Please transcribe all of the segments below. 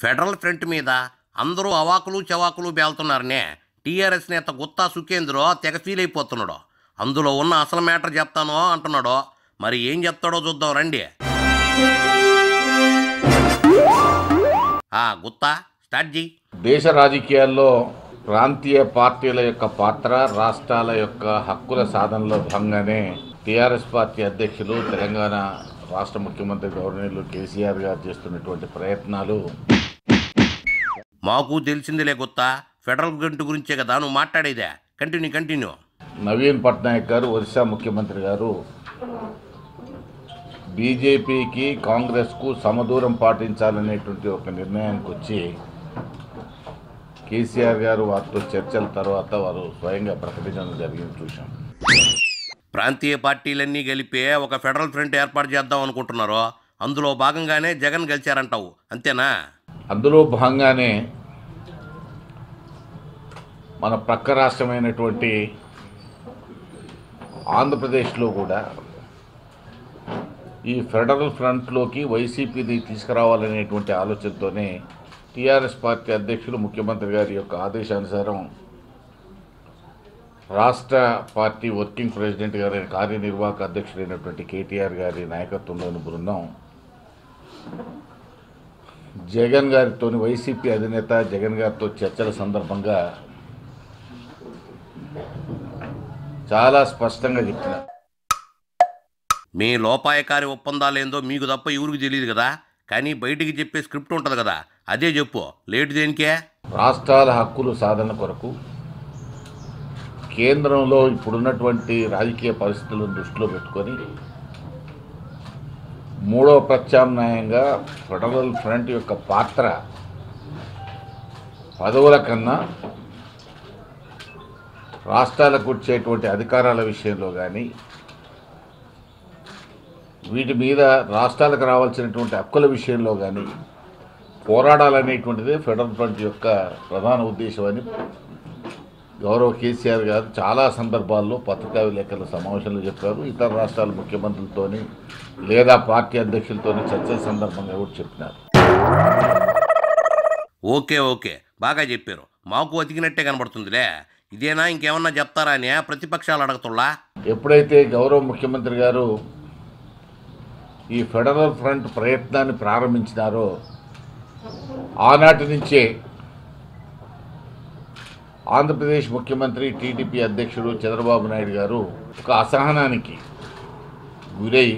Federal front మీద అందరూ అవాకులు చవాకులు బేల్తున్నారనే టీఆర్ఎస్ నేత గుత్తా సుఖేంద్రో తెగ ఫీల్ అయిపోతున్నాడు. అందులో ఉన్న అసలు మ్యాటర్ చెప్తాను అంటున్నాడు మరి ఏం చెప్తాడో చూద్దాం రండి. ఆ గుత్తా స్టార్ట్ జీ. దేశ రాజకీయాల్లో ప్రాంతీయ పార్టీల యొక్క పాత్ర రాష్ట్రాల యొక్క హక్కుల సాధనలో భాగంగానే టీఆర్ఎస్ పార్టీ అధ్యక్షులు తెలంగాణ రాష్ట్ర ముఖ్యమంత్రి గవర్నర్లు కేసీఆర్ గారు చేస్తున్నటువంటి ప్రయత్నాలు మాకు తెలిసిందిలే గుత్తా. ఫెడరల్ గంటు గురించే కదా నువ్వు మాట్లాడేదే. కంటిన్యూ కంటిన్యూ నవీన్ పట్నాయక్ గారు ఒరిస్సా ముఖ్యమంత్రి గారు బీజేపీకి కాంగ్రెస్కు సమదూరం పాటించాలనేటువంటి ఒక నిర్ణయానికి వచ్చి కేసీఆర్ గారు వారితో చర్చల తర్వాత వారు స్వయంగా ప్రకటించడం జరిగింది చూశాం. ప్రాంతీయ పార్టీలన్నీ కలిపి ఒక ఫెడరల్ ఫ్రంట్ ఏర్పాటు చేద్దాం అనుకుంటున్నారు అందులో భాగంగానే జగన్ గెలిచారంటావు. అంతేనా? అందులో భాగంగానే మన ప్రక్క రాష్ట్రమైనటువంటి ఆంధ్రప్రదేశ్లో కూడా ఈ ఫెడరల్ ఫ్రంట్లోకి వైసీపీని తీసుకురావాలనేటువంటి ఆలోచనతోనే టీఆర్ఎస్ పార్టీ అధ్యక్షులు ముఖ్యమంత్రి గారి యొక్క ఆదేశానుసారం రాష్ట్ర పార్టీ వర్కింగ్ ప్రెసిడెంట్ గారి కార్యనిర్వాహక అధ్యక్షుడైనటువంటి కేటీఆర్ గారి నాయకత్వంలోని బృందం జగన్ గారితో వైసీపీ అధినేత జగన్ గారితో చర్చల సందర్భంగా చాలా స్పష్టంగా చెప్తున్నారు మీ లోపాయకారి ఒప్పందాలేందో మీకు తప్ప ఎవరికి తెలియదు కదా? కానీ బయటికి చెప్పే స్క్రిప్ట్ ఉంటుంది కదా? అదే చెప్పు. లేట్ దేనికే? రాష్ట్రాల హక్కులు సాధన కొరకు కేంద్రంలో ఇప్పుడున్నటువంటి రాజకీయ పరిస్థితులను దృష్టిలో పెట్టుకొని మూడవ ప్రత్యామ్నాయంగా ఫెడరల్ ఫ్రంట్ యొక్క పాత్ర పదవుల కన్నా రాష్ట్రాలకు వచ్చేటువంటి అధికారాల విషయంలో కానీ వీటి మీద రాష్ట్రాలకు రావాల్సినటువంటి హక్కుల విషయంలో కానీ పోరాడాలనేటువంటిది ఫెడరల్ ఫ్రంట్ యొక్క ప్రధాన ఉద్దేశం అని గౌరవ కేసీఆర్ గారు చాలా సందర్భాల్లో పత్రికా విలేకరుల సమావేశంలో చెప్పారు. ఇతర రాష్ట్రాల ముఖ్యమంత్రులతోని లేదా పార్టీ అధ్యక్షులతోని చర్చల సందర్భంగా కూడా చెప్పినారు. Okay okay. బాగా చెప్పారు. మాకు అతికినట్టే కనబడుతుందిలే. ఇదేనా? ఇంకేమన్నా చెప్తారా అని ప్రతిపక్షాలు అడగతుల్లా? ఎప్పుడైతే గౌరవ ముఖ్యమంత్రి గారు ఈ ఫెడరల్ ఫ్రంట్ ప్రయత్నాన్ని ప్రారంభించినారో ఆనాటి నుంచే ఆంధ్రప్రదేశ్ ముఖ్యమంత్రి టీడీపీ అధ్యక్షుడు చంద్రబాబు నాయుడు గారు ఒక అసహనానికి గురై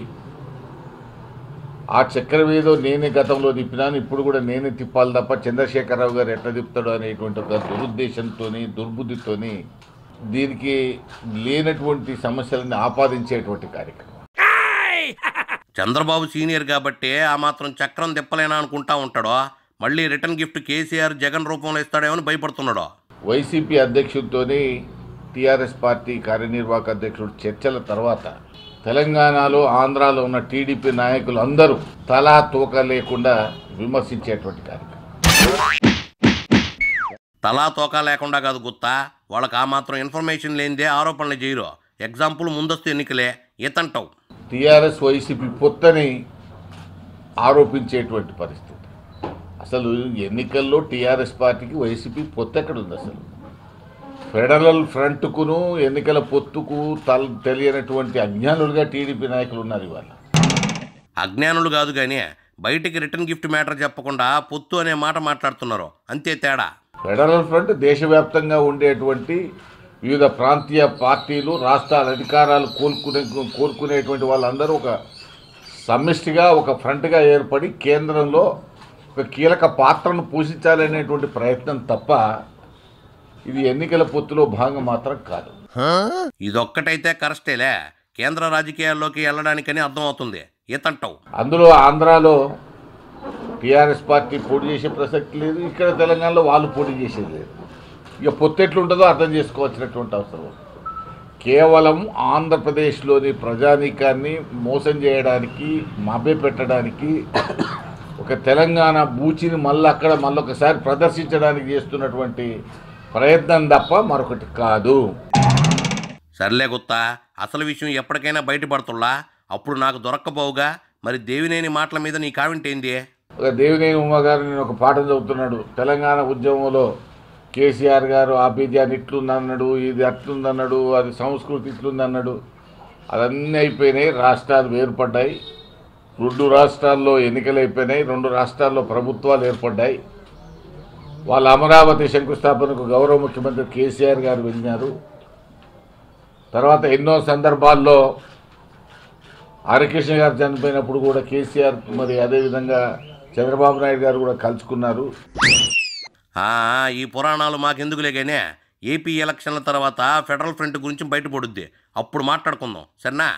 ఆ చక్రవేదో నేనే గతంలో తిప్పినాను ఇప్పుడు కూడా నేనే తిప్పాలి తప్ప చంద్రశేఖరరావు గారు ఎట్లా తిప్పుతాడు అనేటువంటి ఒక దురుద్దేశంతోని దుర్బుద్ధితో దీనికి లేనటువంటి సమస్యలను ఆపాదించేటువంటి కార్యక్రమం. చంద్రబాబు సీనియర్ కాబట్టి ఆ మాత్రం చక్రం తిప్పలేనా అనుకుంటా ఉంటాడో? మళ్ళీ రిటర్న్ గిఫ్ట్ కేసీఆర్ జగన్ రూపంలో ఇస్తాడేమని భయపడుతున్నాడో? వైసీపీ అధ్యక్షుడితోని టీఆర్ఎస్ పార్టీ కార్యనిర్వాహక అధ్యక్షుడు చర్చల తర్వాత తెలంగాణలో ఆంధ్రాలో ఉన్న టీడీపీ నాయకులు అందరూ తలా తూక లేకుండా విమర్శించేటువంటి కార్యక్రమం. తలా తోకా లేకుండా కాదు గుత్తా వాళ్ళకి ఆ మాత్రం ఇన్ఫర్మేషన్ లేనిదే ఆరోపణలు చేయరు. ఎగ్జాంపుల్ ముందస్తు ఎన్నికలే ఈతంటావు. టీఆర్ఎస్ వైసీపీ పొత్తని ఆరోపించేటువంటి పరిస్థితి. అసలు ఎన్నికల్లో టీఆర్ఎస్ పార్టీకి వైసీపీ పొత్తు ఎక్కడుంది అసలు? ఫెడరల్ ఫ్రంట్కును ఎన్నికల పొత్తుకు తల తెలియనటువంటి అజ్ఞానులుగా టీడీపీ నాయకులు ఉన్నారు ఇవాళ. అజ్ఞానులు కాదు కానీ బయటికి రిటర్న్ గిఫ్ట్ మ్యాటర్ చెప్పకుండా పొత్తు అనే మాట మాట్లాడుతున్నారు. అంతే తేడా. ఫెడరల్ ఫ్రంట్ దేశవ్యాప్తంగా ఉండేటువంటి వివిధ ప్రాంతీయ పార్టీలు రాష్ట్రాల అధికారాలు కోలుకునే కోరుకునేటువంటి వాళ్ళందరూ ఒక సమిష్టిగా ఒక ఫ్రంట్గా ఏర్పడి కేంద్రంలో ఒక కీలక పాత్రను పోషించాలనేటువంటి ప్రయత్నం తప్ప ఇది ఎన్నికల పొత్తులో భాగం మాత్రం కాదు. ఇదొక్కటైతే కరెస్టేలే. కేంద్ర రాజకీయాల్లోకి వెళ్ళడానికని అర్థమవుతుంది. ఈతంటావు అందులో ఆంధ్రాలో టీఆర్ఎస్ పార్టీ పోటీ చేసే ప్రసక్తి లేదు. ఇక్కడ తెలంగాణలో వాళ్ళు పోటీ చేసేది లేదు. ఇక పొత్తు ఎట్లుంటుందో అర్థం చేసుకోవాల్సినటువంటి అవసరం. కేవలం ఆంధ్రప్రదేశ్లోని ప్రజానీకాన్ని మోసం చేయడానికి మభ్యపెట్టడానికి ఒక తెలంగాణ బూచిని మళ్ళీ అక్కడ మళ్ళొకసారి ప్రదర్శించడానికి చేస్తున్నటువంటి ప్రయత్నం తప్ప మరొకటి కాదు. సర్లే గుత్తా అసలు విషయం ఎప్పటికైనా బయటపడుతుల్లా? అప్పుడు నాకు దొరక్కపోవుగా? మరి దేవినేని మాటల మీద నీ కామెంట్ ఏంది ఒక దేవినేని ఉమ్మ గారు నేను ఒక పాఠం చదువుతున్నాడు. తెలంగాణ ఉద్యమంలో కేసీఆర్ గారు ఆభిధ్యాన్ని ఇట్లుందన్నాడు ఇది అట్లుందన్నాడు అది సంస్కృతి ఇట్లుందన్నాడు. అదన్నీ అయిపోయినాయి రాష్ట్రాలు వేరుపడ్డాయి. రెండు రాష్ట్రాల్లో ఎన్నికలు అయిపోయినాయి రెండు రాష్ట్రాల్లో ప్రభుత్వాలు ఏర్పడ్డాయి. వాళ్ళ అమరావతి శంకుస్థాపనకు గౌరవ ముఖ్యమంత్రి కేసీఆర్ గారు వెళ్ళినారు. తర్వాత ఎన్నో సందర్భాల్లో హరికృష్ణ గారు చనిపోయినప్పుడు కూడా కేసీఆర్ మరి అదేవిధంగా చంద్రబాబు నాయుడు గారు కూడా కలుసుకున్నారు. ఈ పురాణాలు మాకెందుకులే కానీ ఏపీ ఎలక్షన్ల తర్వాత ఫెడరల్ ఫ్రంట్ గురించి బయటపడుద్ది. అప్పుడు మాట్లాడుకుందాం. సరేనా?